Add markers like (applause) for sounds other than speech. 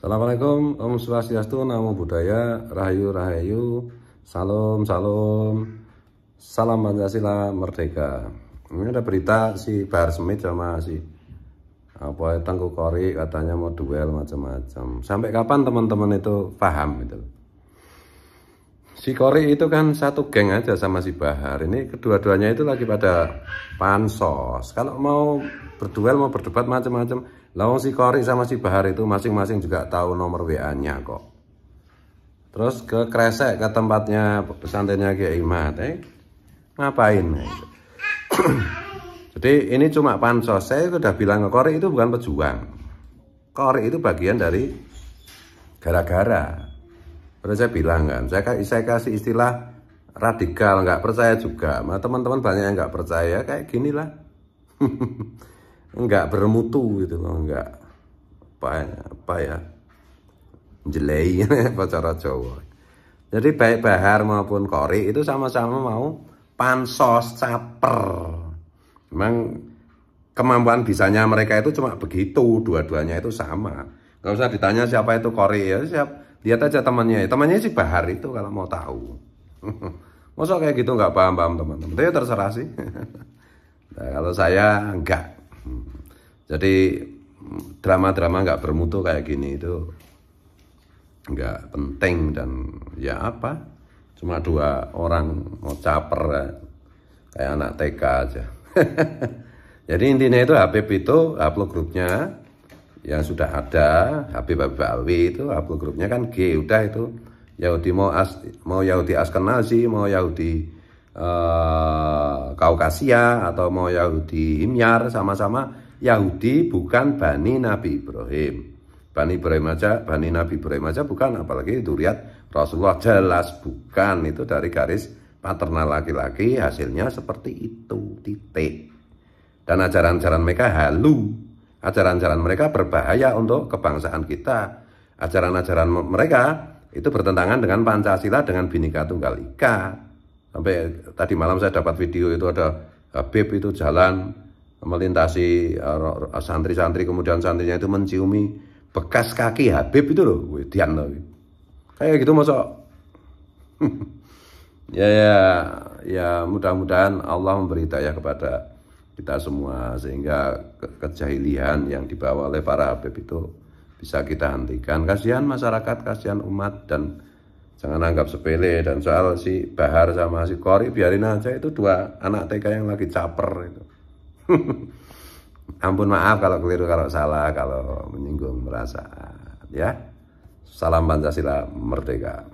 Assalamualaikum, Om Swastiastu, Namo Buddhaya, Rahayu Rahayu, Salam Salam, Salam Pancasila Merdeka. Ini ada berita si Bahar Smith sama si apa Tengku Kori katanya mau duel macam-macam. Sampai kapan teman-teman itu paham itu? Si Kori itu kan satu geng aja sama si Bahar. Ini kedua-duanya itu lagi pada pansos. Kalau mau berduel mau berdebat macam-macam, Lawang si Kori sama si Bahar itu masing-masing juga tahu nomor WA-nya kok. Terus ke Kresek ke tempatnya pesantrennya Kiai Imat, eh ngapain? (coughs) Jadi ini cuma pansos. Saya sudah bilang ke Kori itu bukan pejuang. Kori itu bagian dari gara-gara. Terus saya bilang kan, saya, saya kasih istilah radikal, nggak percaya juga. Teman-teman banyak yang nggak percaya, kayak gini (laughs) lah. enggak bermutu gitu loh enggak apa ya, ya jelei (laughs) apa cara Jawa. Jadi baik Bahar maupun Kori itu sama-sama mau pansos caper. Memang kemampuan bisanya mereka itu cuma begitu dua-duanya itu sama. Nggak usah ditanya siapa itu Kori ya siap lihat aja temannya. Temannya si Bahar itu kalau mau tahu. (laughs) Masa kayak gitu nggak paham-paham teman-teman? Itu ya terserah sih. (laughs) Nah, kalau saya enggak jadi drama-drama nggak bermutu kayak gini itu nggak penting dan ya apa? Cuma dua orang mau caper ya. kayak anak TK aja. (laughs) Jadi intinya itu Habib itu upload grupnya yang sudah ada Habib Habib Alwi itu upload grupnya kan G udah itu. Yahudi mau as, mau Yahudi Askenazi mau Yahudi uh, Kaukasia atau mau Yahudi Himyar sama-sama Yahudi bukan Bani Nabi Ibrahim. Bani Ibrahim aja, Bani Nabi Ibrahim aja bukan, apalagi duriat Rasulullah jelas bukan itu dari garis paternal laki-laki hasilnya seperti itu titik. Dan ajaran-ajaran mereka halu, ajaran-ajaran mereka berbahaya untuk kebangsaan kita. Ajaran-ajaran mereka itu bertentangan dengan Pancasila dengan Bhinneka Tunggal Ika. Sampai tadi malam saya dapat video itu ada Habib itu jalan melintasi uh, santri-santri kemudian santrinya itu menciumi bekas kaki Habib itu loh Dian loh. Kayak gitu masa (laughs) ya ya ya mudah-mudahan Allah memberi daya kepada kita semua sehingga ke kejahilian yang dibawa oleh para Habib itu bisa kita hentikan. Kasihan masyarakat kasihan umat dan jangan anggap sepele. Dan soal si Bahar sama si Kori biarin aja itu dua anak TK yang lagi caper itu (laughs) Ampun maaf kalau keliru, kalau salah, kalau menyinggung merasa ya. Salam Pancasila merdeka.